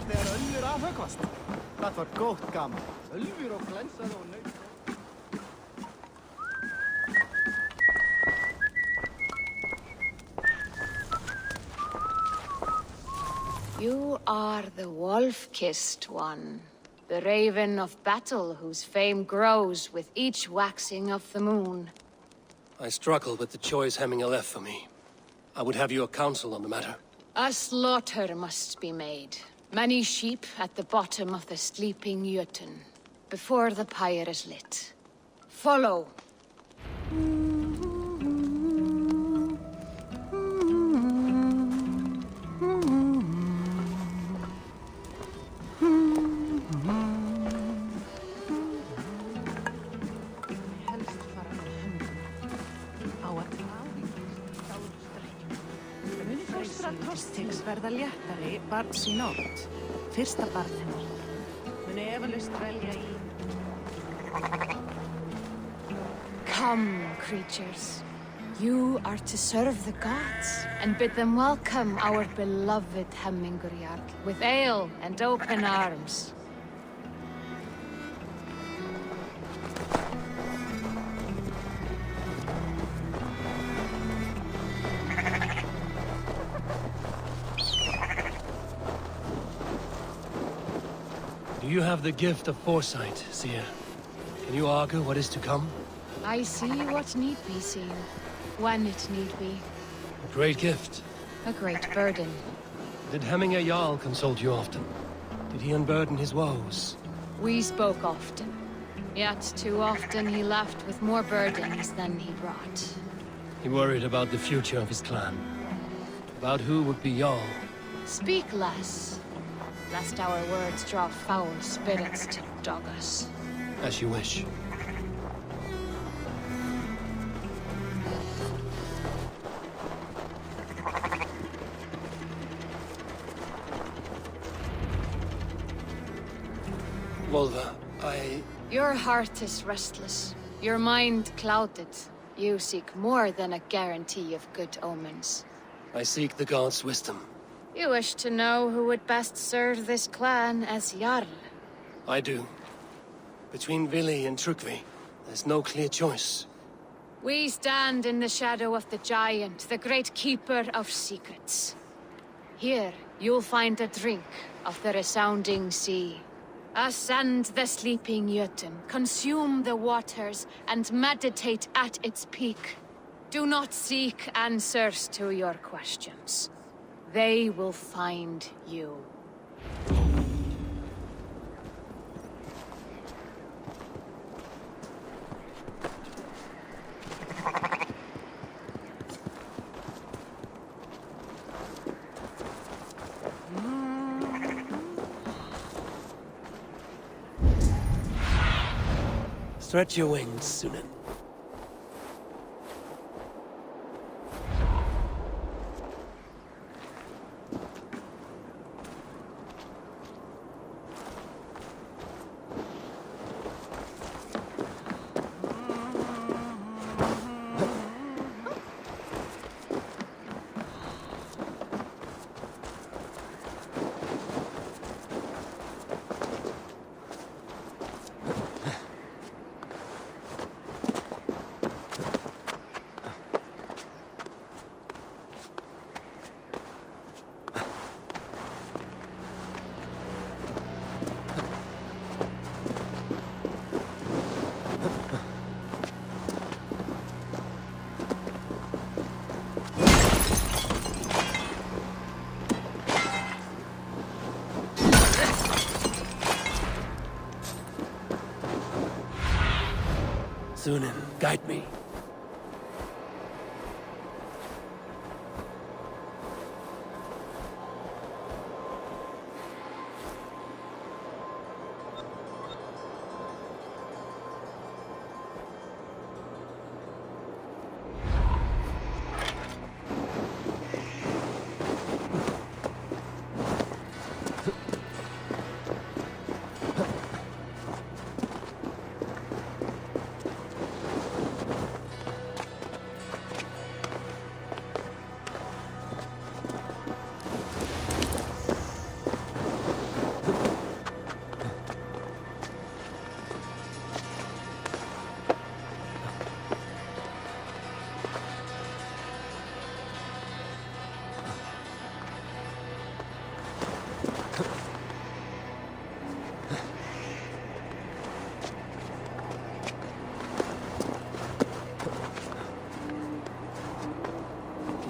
þar þegar önnur afhöggvast. Það var gótt gaman. Ölfur og glensar og nöyt. You are the wolf-kissed one. The raven of battle whose fame grows with each waxing of the moon. I struggle with the choice Hemminger left for me. I would have your counsel on the matter. A slaughter must be made. Many sheep at the bottom of the sleeping Jötun, before the pyre is lit. Follow. Verða léttari barns í nótt. Fyrsta barn hennar. Muni efalust velja í... Come, creatures. You are to serve the gods and bid them welcome our beloved Hemmingurjarl with ale and open arms. You have the gift of foresight, Seer? Can you argue what is to come? I see what need be seen, when it need be. A great gift. A great burden. Did Hemminger Jarl consult you often? Did he unburden his woes? We spoke often, yet too often he left with more burdens than he brought. He worried about the future of his clan. About who would be Jarl. Speak less, lest our words draw foul spirits to dog us. As you wish. Volva, I... Your heart is restless, your mind clouded. You seek more than a guarantee of good omens. I seek the gods' wisdom. You wish to know who would best serve this clan as Jarl. I do. Between Vili and Trygve, there's no clear choice. We stand in the shadow of the giant, the great keeper of secrets. Here, you'll find a drink of the resounding sea. Ascend the sleeping Jötun, consume the waters, and meditate at its peak. Do not seek answers to your questions. They will find you. Stretch your wings, Sýnin. Sýnin, guide me.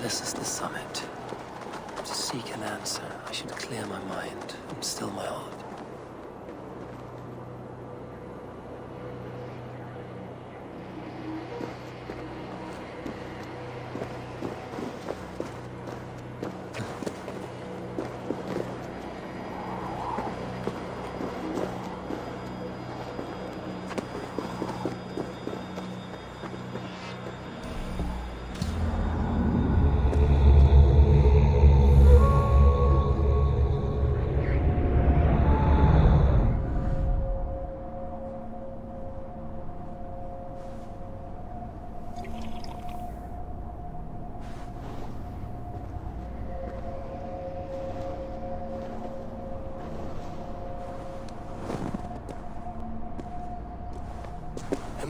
This is the summit. To seek an answer, I should clear my mind and still my heart.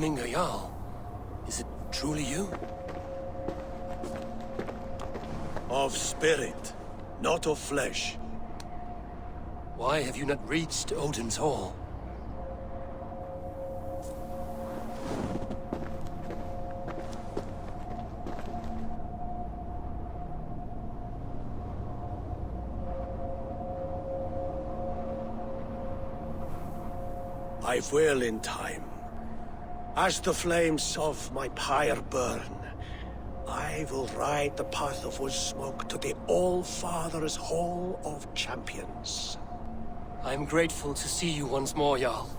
Jarl, is it truly you? Of spirit, not of flesh. Why have you not reached Odin's Hall? I will in time. As the flames of my pyre burn, I will ride the path of wood smoke to the All-Father's Hall of Champions. I am grateful to see you once more, Jarl.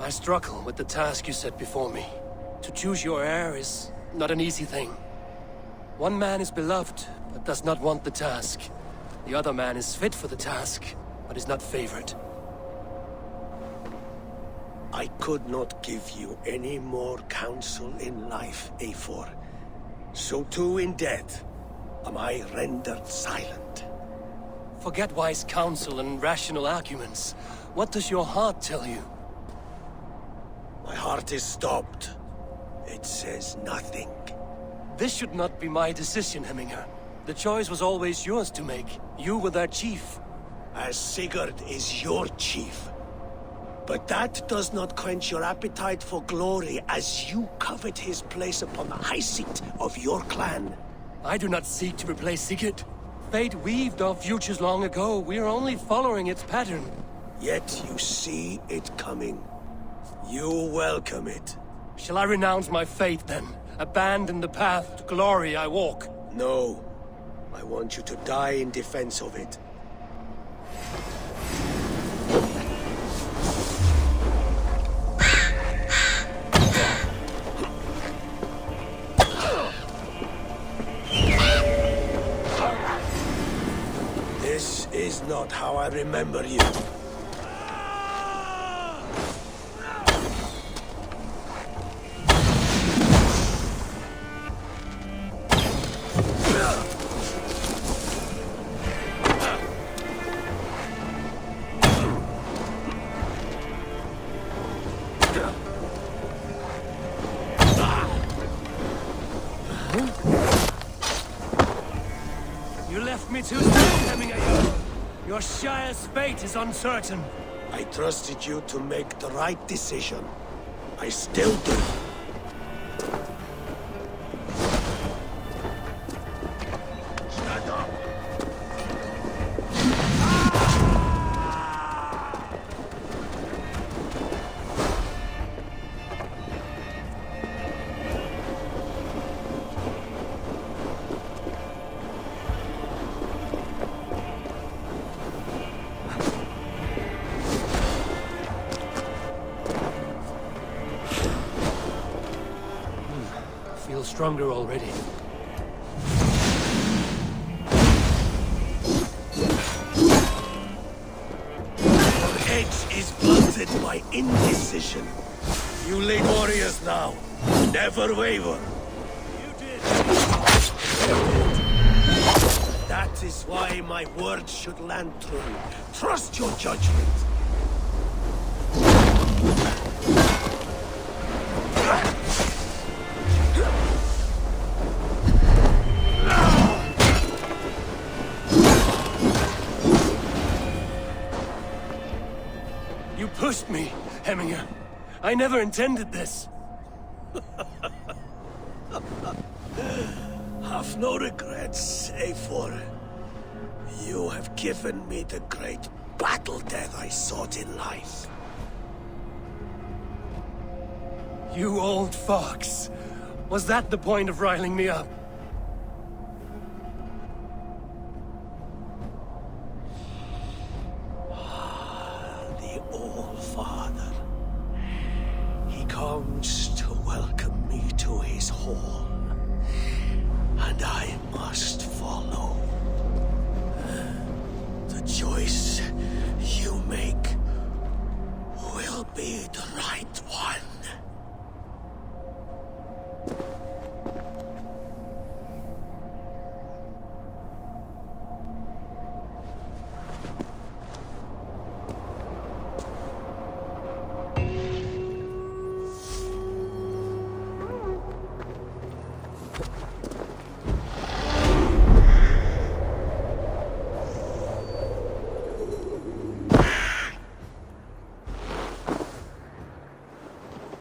I struggle with the task you set before me. To choose your heir is not an easy thing. One man is beloved, but does not want the task. The other man is fit for the task, but is not favored. I could not give you any more counsel in life, Eivor. So too in death am I rendered silent. Forget wise counsel and rational arguments. What does your heart tell you? My heart is stopped. It says nothing. This should not be my decision, Hemminger. The choice was always yours to make. You were their chief. As Sigurd is your chief. But that does not quench your appetite for glory as you covet his place upon the high seat of your clan. I do not seek to replace Sigurd. Fate weaved our futures long ago. We are only following its pattern. Yet you see it coming. You welcome it. Shall I renounce my faith then? Abandon the path to glory I walk? No. I want you to die in defense of it. Not how I remember you. Your Shire's fate is uncertain. I trusted you to make the right decision. I still do. Stronger already. Your edge is blunted by indecision. You lead warriors now. Never waver. You did. That is why my words should land true. Trust your judgment. Pushed me, Hemminger. I never intended this. Have no regrets, Eivor. You have given me the great battle death I sought in life. You old fox. Was that the point of riling me up?